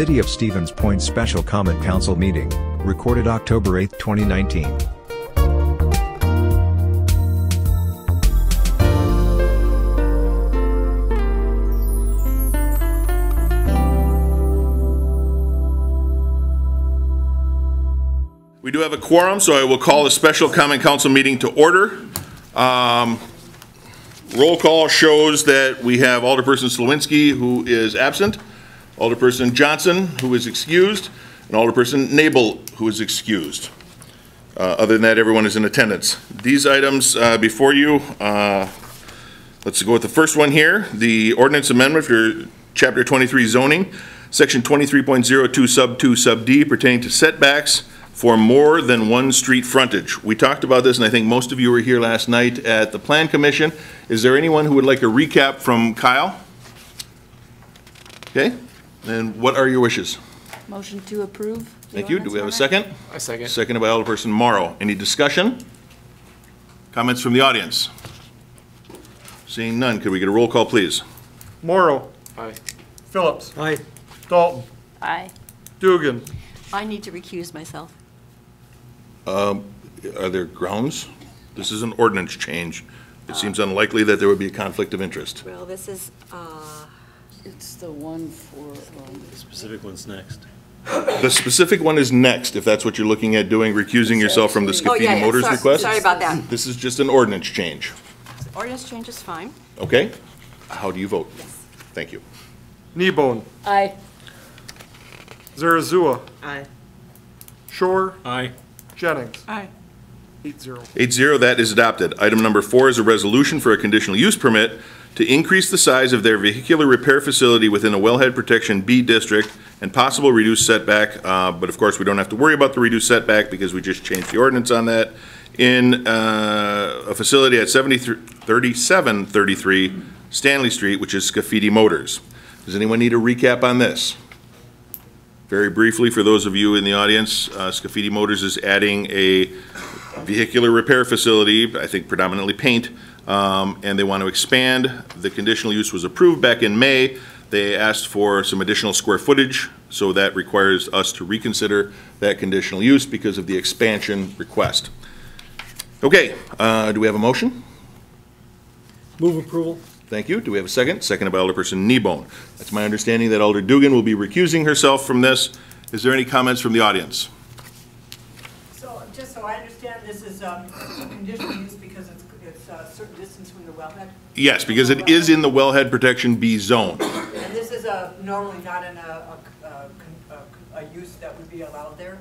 City of Stevens Point Special Common Council Meeting, recorded October 8, 2019. We do have a quorum, so I will call the special common council meeting to order. Um, Roll call shows that we have Alderperson Slawinski, who is absent, Alderperson Johnson, who is excused, and Alderperson Nabel, who is excused. Uh, Other than that, everyone is in attendance. These items uh, before you, uh, let's go with the first one here, the ordinance amendment for Chapter 23 zoning, Section 23.02 Sub 2 Sub D pertaining to setbacks for more than one street frontage. We talked about this, and I think most of you were here last night at the Plan Commission. Is there anyone who would like a recap from Kyle? Okay, and what are your wishes? Motion to approve. the Thank you. Do we have a ordinance second? I second. Seconded by Alderperson Morrow. Any discussion? Comments from the audience? Seeing none, could we get a roll call, please? Morrow, Aye. Phillips, Aye. Dalton, Aye. Dugan, I need to recuse myself. Are there grounds? This is an ordinance change. It seems unlikely that there would be a conflict of interest. Well, this is, uh, It's the one for, um, Specific one's next. The specific one is next, if that's what you're looking at doing, recusing yourself from the oh, yeah, Scafidi yeah, Motors sorry- request. Sorry about that. This is just an ordinance change, Ordinance change is fine. okay? How do you vote? Yes. Thank you. Kneebone, aye. Zarazua, Aye. Shore, Aye. Jennings, Aye. eight zero. Eight zero, that is adopted. Item number four is a resolution for a conditional use permit to increase the size of their vehicular repair facility within a wellhead protection B district and possible reduced setback, uh, but of course, we don't have to worry about the reduced setback because we just changed the ordinance on that. In uh, a facility at 3733 Stanley Street, which is Scafidi Motors. Does anyone need a recap on this? Very briefly, for those of you in the audience, uh, Scafidi Motors is adding a vehicular repair facility, I think predominantly paint, um, and they want to expand. The conditional use was approved back in May. They asked for some additional square footage, so that requires us to reconsider that conditional use because of the expansion request. Okay, uh, do we have a motion? Move approval? Thank you. Do we have a second? Second by Alderperson Kneebone. That's my understanding that Alder Dugan will be recusing herself from this. Is there any comments from the audience? So, just so I understand, this is um, a conditional use because it's, it's a certain distance from the wellhead? Yes, because it is in the wellhead protection B zone. And this is a, normally not in a, a, a a- a use that would be allowed there?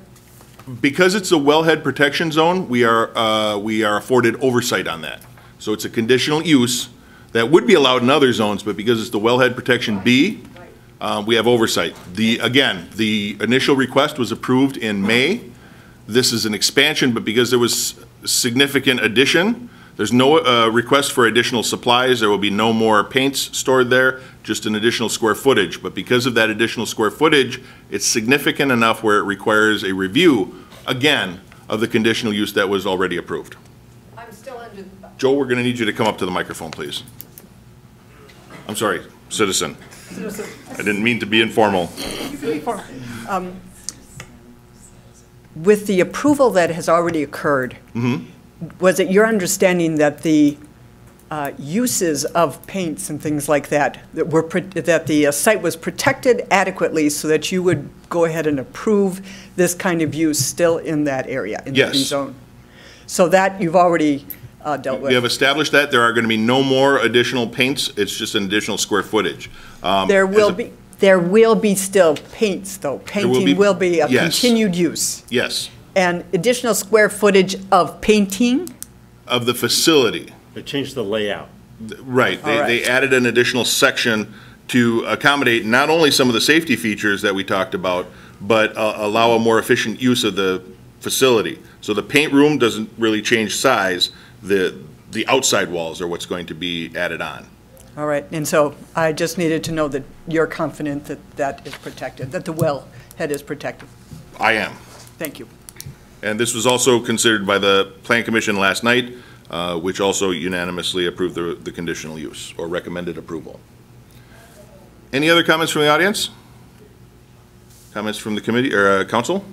Because it's a wellhead protection zone, we are, uh, we are afforded oversight on that. So it's a conditional use that would be allowed in other zones, but because it's the wellhead protection B, uh, we have oversight. The, again, the initial request was approved in May. This is an expansion, but because there was significant addition, there's no uh, request for additional supplies, there will be no more paints stored there, just an additional square footage. But because of that additional square footage, it's significant enough where it requires a review, again, of the conditional use that was already approved. I'm still under, Joe, we're going to need you to come up to the microphone, please. I'm sorry, citizen. I didn't mean to be informal. with the approval that has already occurred, Mm-hmm. Was it your understanding that the uh, uses of paints and things like that, that were, that the uh, site was protected adequately so that you would go ahead and approve this kind of use still in that area, in the Yes. B zone? So that you've already uh, dealt with? We have established that. There are going to be no more additional paints. It's just an additional square footage. Um, There will be, there will be still paints, though. will be- Painting will be a yes. continued use. Yes, And additional square footage of painting? of the facility. They changed the layout. Right. They, All right. they added an additional section to accommodate not only some of the safety features that we talked about, but uh, allow a more efficient use of the facility. So the paint room doesn't really change size. The, the outside walls are what's going to be added on. All right, and so I just needed to know that you're confident that that is protected, that the well head is protected. I am. Thank you. And this was also considered by the Plan Commission last night, uh, which also unanimously approved the, the conditional use, or recommended approval. Any other comments from the audience? Comments from the committee, or uh, council?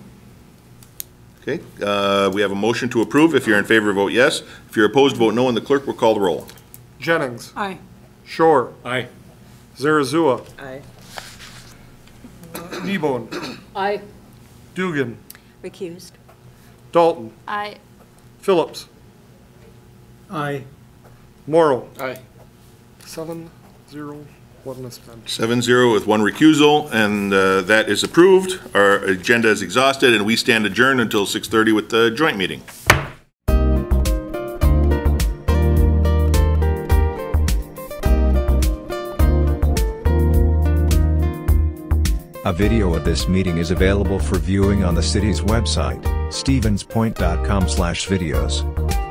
Okay, uh, we have a motion to approve. If you're in favor, vote yes. If you're opposed, vote no, and the clerk will call the roll. Jennings. Aye. Shore. Aye. Zarazua. Aye. Kneebone. Aye. Dugan. Recused. Dalton. Aye. Phillips. Aye. Morrow. Aye. Seven, zero, one abstention. Seven zero with one recusal, and uh, that is approved. Our agenda is exhausted, and we stand adjourned until 6:30 with the joint meeting. A video of this meeting is available for viewing on the city's website, stevenspoint.com/videos.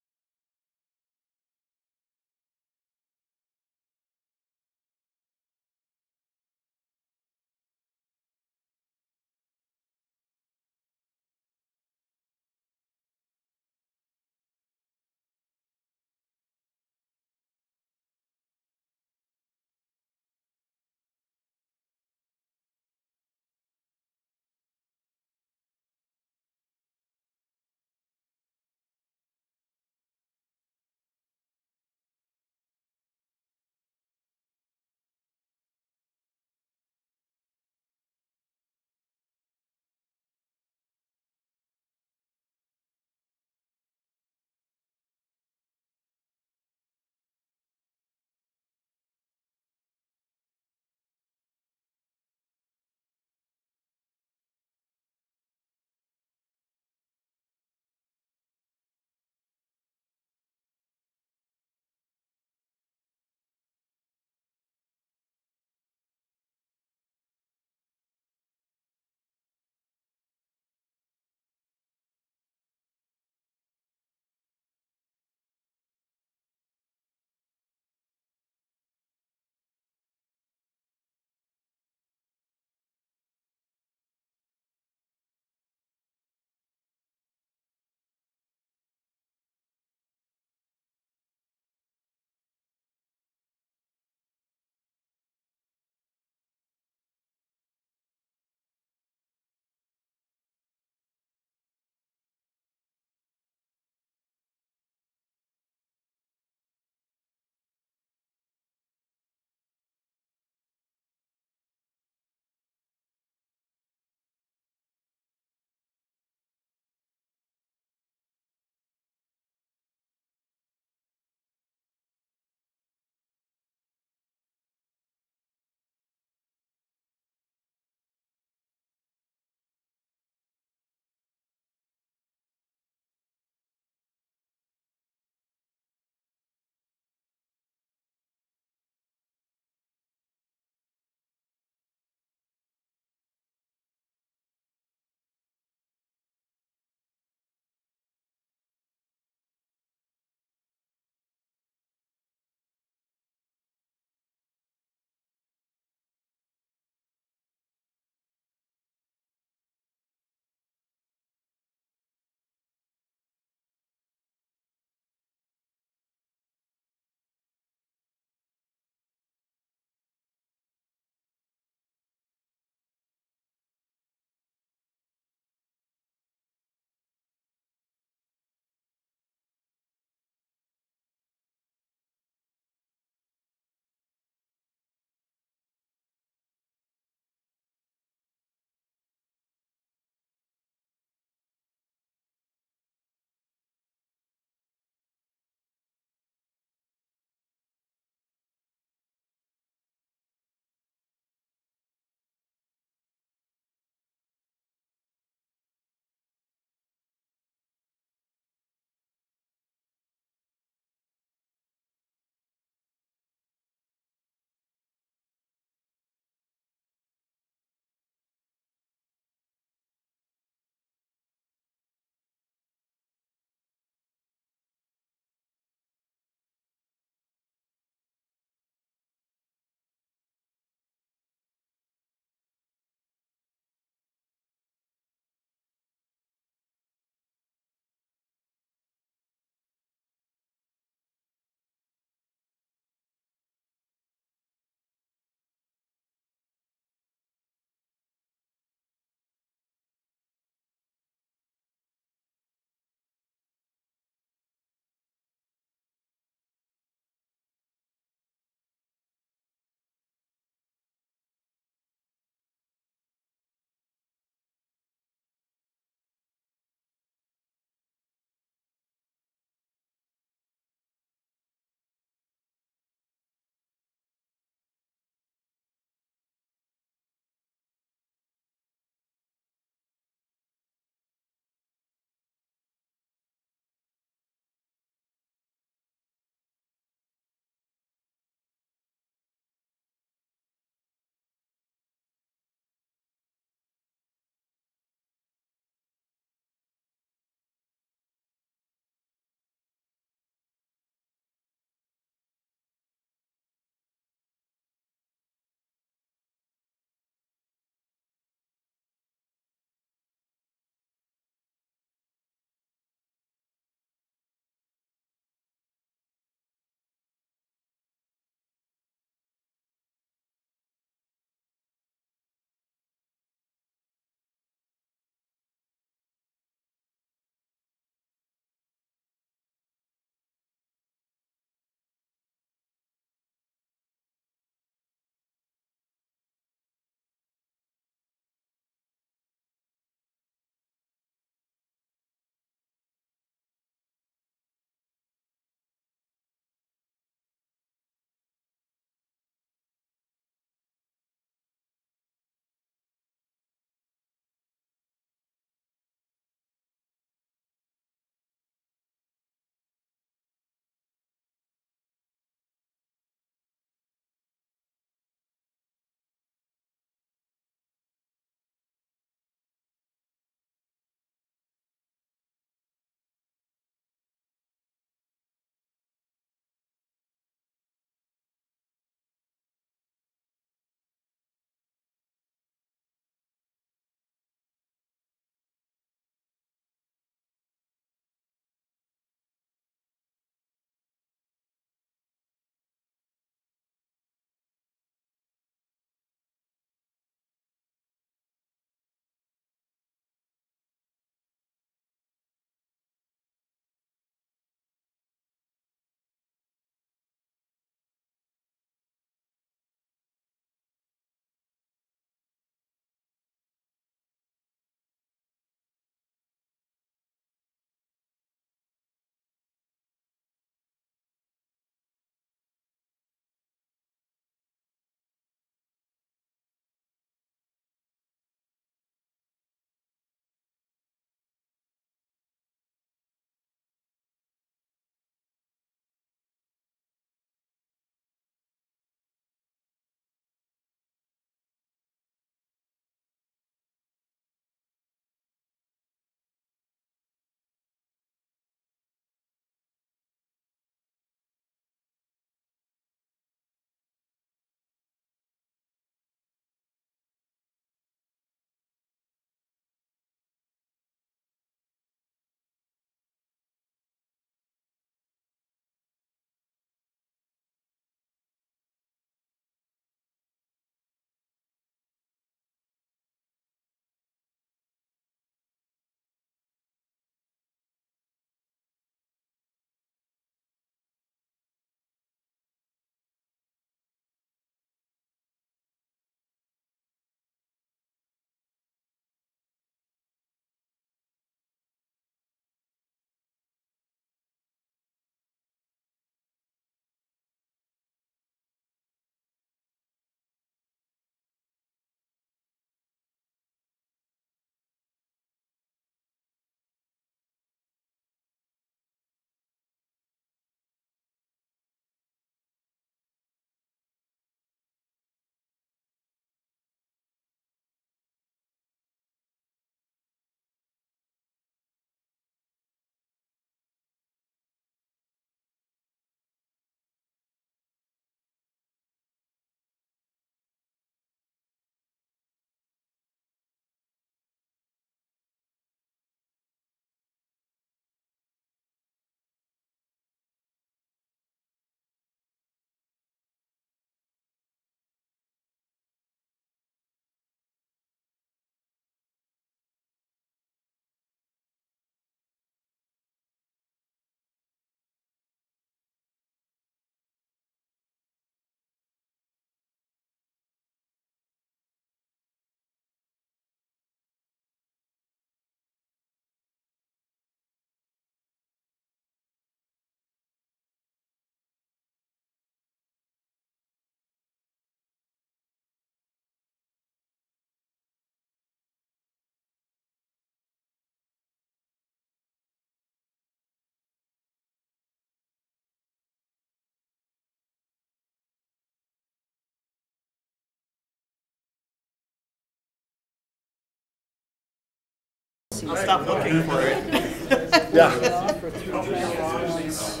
I'll stop looking for it. Yeah. Offer three trials.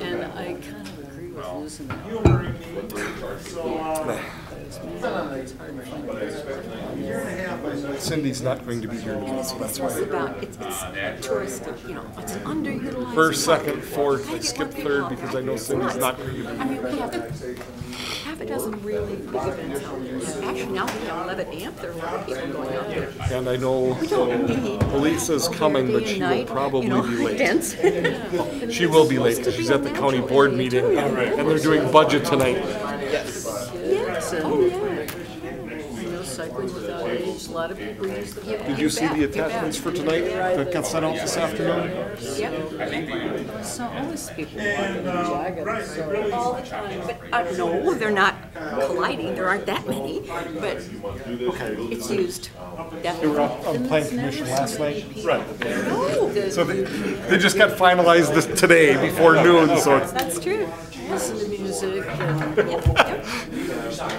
And I kind of agree with losing that. Cindy's not going to be here And today. this, this about, it's, it's tourist, you know, it's an underutilized. First, second, fourth, I get skipped one third people because I know Cindy's not going to be I mean, we have half a dozen really big events out there. Actually, now we have Levitt Amp, there are a lot of people going out there. And I know police don't need. Elisa's coming, but she will probably you know, be late. events. She will be late because she's at the county board meeting and they're doing budget tonight. Yes, And oh, yeah. I know cycling without age, a lot of people use the. Did you see the attachments for tonight that got sent out this afternoon? Yep. So always people walking and jogging, so. all the time. But, uh, no, they're not colliding, there aren't that many, but it's used, They were definitely. up on plan commission last night. Right. No, So they, they just got finalized this today before noon, so it's, that's true. Listen to music and Yep, yep,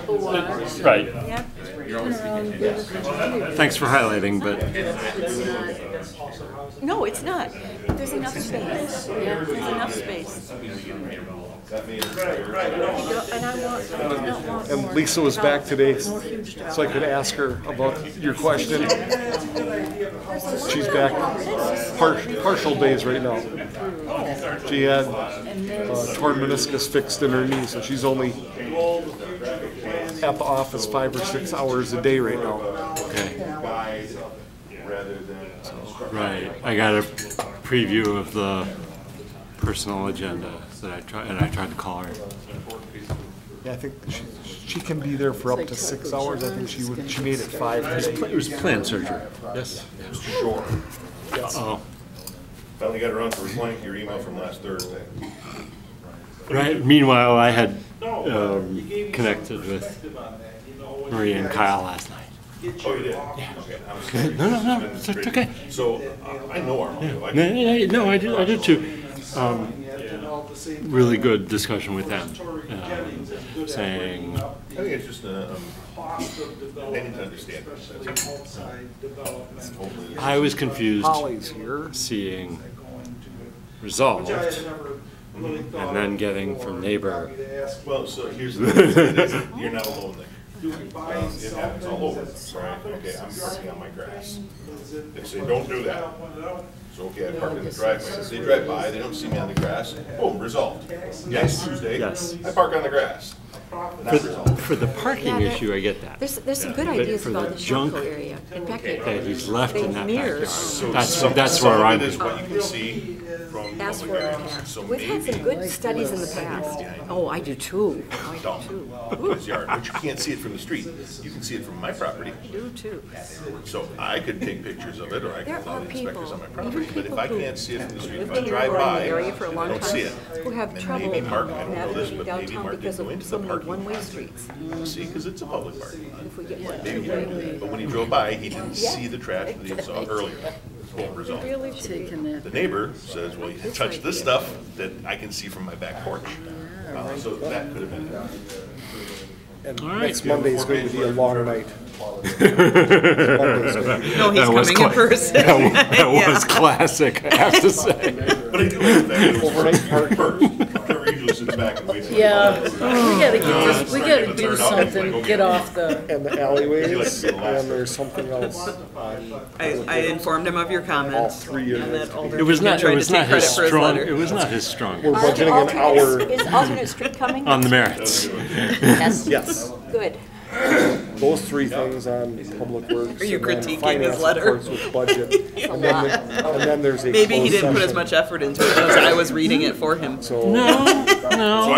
people watch. Right. yep. Around good community. Thanks for highlighting, but No, it's not. There's enough space. Yeah, there's enough space. And I want, I do not want and Lisa was back today, more huge so I could ask her about your question. She's back par- partial days right now. She had uh, torn meniscus fixed in her knee, so she's only at the office five or six hours a day right now. okay. Right. I got a preview of the personal agenda that I tried, and I tried to call her. Yeah, I think she, she can be there for up to six hours. I think she would, she made it five today. It was planned surgery. Yes. Sure. Oh, Finally got around to replying to your email from last Thursday. right. Meanwhile, I had um, connected with Maria and Kyle last night. Oh, you did? Yeah. Okay. I was- No, no, no. It's it's okay. So, uh, I know Armando. I No, no, no, I did, I did too. Um, really good discussion with them, um, saying, I think it's just, uh, um, they need to understand. That's all. It's totally- I was confused Holly's here. seeing resolved and then getting from neighbor, Well, so here's the thing, you're not alone there. It happens all over, right? Okay, I'm parking on my grass. They say, don't do that. So, okay, I park in the driveway. They drive by, they don't see me on the grass, boom, resolved. Next Tuesday, Yes. I park on the grass. Not resolved. for the parking Yeah, issue, I get that. There's, there's some good But ideas for about the the junk Shopko area. In fact, they, That he's left in they that mirror. backyard. That's, Some- that's some where of I'm. it is what you can see from Ask public for it. access. So We've had some maybe good studies in the past. Oh, I do too. Oh, I dump do in his yard, but you can't see it from the street. You can see it from my property. too. Do too. So I could take pictures of it, or I There could are the inspectors on my people, property, even but if people I who can't see it from the street, if lived I in drive the by, area for a I long don't see time, it. who have And trouble maybe Mark, I don't know this, navigating but maybe downtown Mark because didn't go of into so the many parking one-way lot. streets. See, because it's a public parking lot. If we get more. Maybe he didn't but when he drove by, he didn't see the trash that he saw earlier. Boom, result. really taking The that. neighbor says, well, you touched this stuff that I can see from my back porch. Uh, So that could have been. It. And All right. next is going to be a long night. Monday's gonna be- No, he's That was coming in cla- person. That that was classic, I have to say. But I do like the fact that it was Overnight parking. first. Trevor sits back and waits. for the Yeah, bus. we gotta get this, we gotta do it off, something, get get off the, And the alleyways, and there's something else I, I informed him of your all comments. three And units. Alder It was not, tried it to was take not his credit for his strong, letter. it was not his strong, We're Are budgeting an hour, Is alternate street coming? on the merits. Yes. yes, Good. those three things on public works. Are you and then critiquing his finance, of letter? course, With budget, and then, the- and then there's a Maybe he closed didn't put as session. much effort into it as I was reading it for him. So, So I'm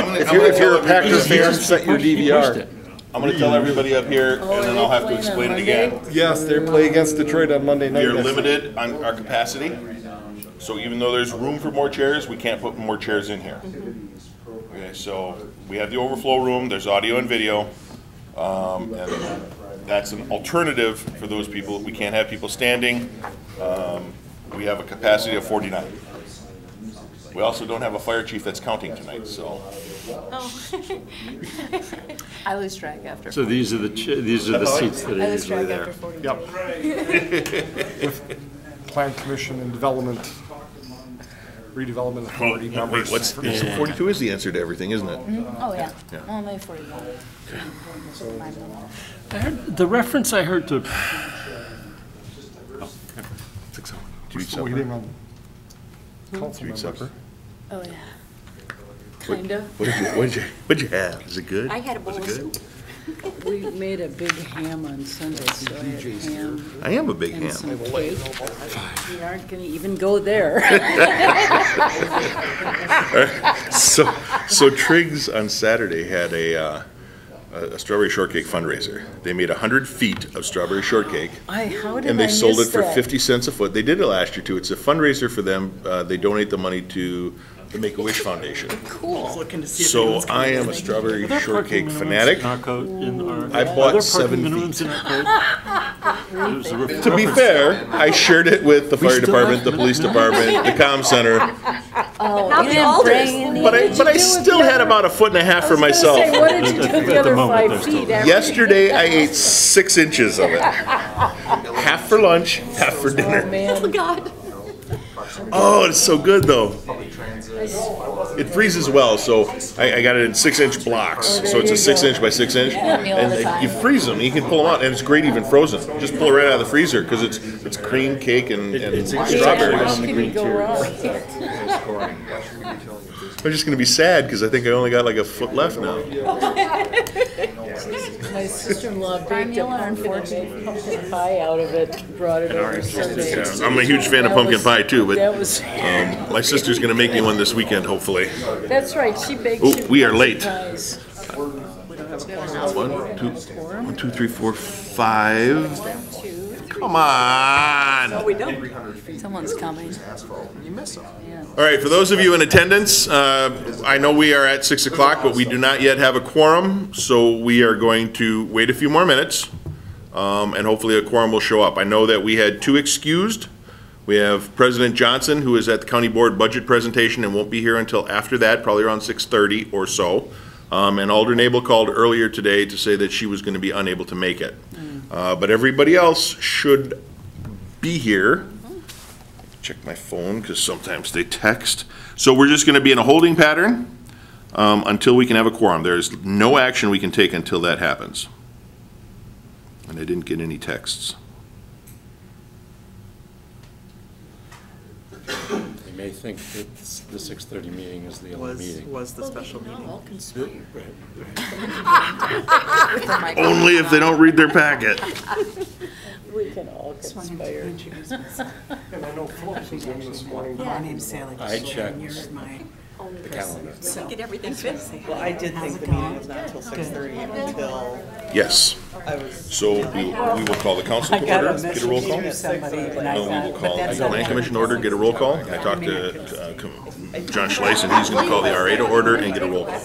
gonna, if I'm you're, gonna if you're a tell Packers everybody, fan, set your DVR. I'm gonna tell everybody up here, and Oh, then I'll have to explain it again. Yes, they play against Detroit on Monday night. We are Yes. limited on our capacity, so even though there's room for more chairs, we can't put more chairs in here. Okay, so we have the overflow room, there's audio and video, um, and that's an alternative for those people. We can't have people standing. Um, we have a capacity of forty-nine. We also don't have a fire chief that's counting tonight, so. Oh. I lose track after. So these are the, cha- these are the seats that I are lose usually track after there. 40. Yep. Plan Commission and Development, Redevelopment Authority Wait, members. what's, it's- 42 is the answer to everything, isn't it? Mm-hmm. Oh, yeah. Yeah. Well, maybe forty-one. I heard, the reference I heard to, Six oh. Did We're you eat still waiting supper? on council Did you eat members. supper? Oh, yeah. Kinda. What did you, what did you, what'd you have? Is it good? I had a bowl of Was it good? soup. We made a big ham on Sunday, so I had ham I am a big and ham. some cake. We aren't gonna even go there. So, so Trig's on Saturday had a, uh, a a strawberry shortcake fundraiser. They made 100 feet of strawberry shortcake. I, how did I And they miss sold it for that? 50 cents a foot. They did it last year too. It's a fundraiser for them. Uh, They donate the money to the Make-A-Wish Foundation. Cool. So I am a strawberry are there parking shortcake minimums fanatic. in our code, in our? I are bought there seven parking minimums in our code? There's a re- To be reference. fair, I shared it with the fire still department, have the police department, the comm center, Oh, you didn't bring any. but I, What'd but I still had about a foot and a half for I was gonna myself. say, what did you do with the at the other moment, five they're still- feet? after- Yesterday, I ate six inches of it. Half for lunch, half for Oh, dinner. Oh, man. Oh, God. Oh, it's so good though. It freezes well, so I, I got it in six inch blocks. So it's a six inch by six inch. me all And you freeze them, you can pull them out, and it's great even frozen. Just pull it right out of the freezer, because it's, it's cream, cake, and, and it's Yeah, strawberries. How can you go wrong? I'm just gonna be sad, because I think I only got like a foot left now. My sister-in-law baked a pumpkin pumpkin pie out of it, brought it over Sunday. Yeah, I'm a huge fan of That pumpkin was- pie too, but That was, um, my sister's gonna make me one this weekend, hopefully. that's right, she baked. Ooh, she we are pumpkin late. pies. One, two, one, two, three, four, five. Come on! We don't. Someone's coming. All right, for those of you in attendance, uh, I know we are at 6 o'clock, but we do not yet have a quorum, so we are going to wait a few more minutes, um, and hopefully a quorum will show up. I know that we had two excused. We have President Johnson, who is at the county board budget presentation and won't be here until after that, probably around 6:30 or so. Um, And Alder Nabel called earlier today to say that she was going to be unable to make it. Uh, But everybody else should be here check my phone because sometimes they text. So we're just going to be in a holding pattern um, until we can have a quorum. There's no action we can take until that happens. And I didn't get any texts. They may think that the six thirty meeting is the only was, meeting. was the special meeting. All conspired. Only if they don't read their packet. We can all conspire. And I know Phillips was in this morning. My name's Sally. I checked You're my, the calendar. Get everything fixed. well, I did think the meeting was not until six thirty until Yes. I was. So we we will call the council I to got order, a get a roll message call. from somebody and I No, we will thought, call but that's the not. land commission to order, get a roll call. I talked to uh, Com- John Schleiss, and he's going to call the RA to order and get a roll call.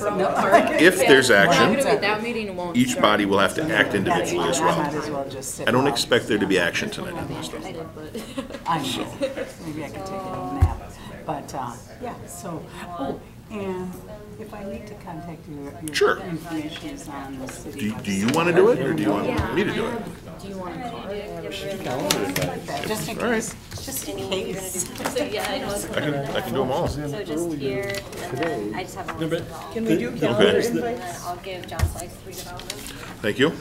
If there's action, That meeting won't each start. body will have to act That's individually fine, as I might well. as well just sit. I don't out. expect there to be action tonight on this stuff. I know, maybe I could take a little nap, but, uh, yeah, so, oh, and if I need to contact you, Sure. your information is on the city. Do, do you want to do it, or do you want me to do it? Do you want to call it? website, Just in All right. case, just in case. So, yeah, I know. I can, I can do them all. So just here, and then I just have a list of all. Can we do Okay. calendar And invites? then I'll give John Slice redevelopment. Thank you.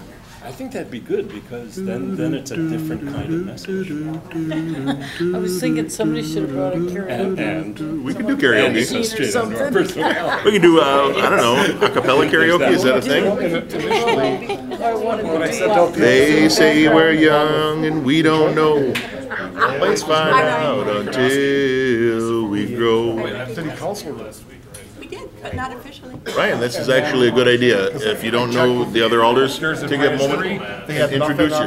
I think that'd be good, because then, then it's a different kind of message. I was thinking somebody should have brought a And, karaoke. and. We can do and karaoke. assist or in our personal- We can do, uh, I don't know, a cappella karaoke, is that a thing? I wanted When I to said do don't They say we're young and we don't know. Let's find out until we grow. City council last week. We did, but not officially. Ryan, this is actually a good idea. If you don't know the other alders, take a moment and introduce yourself.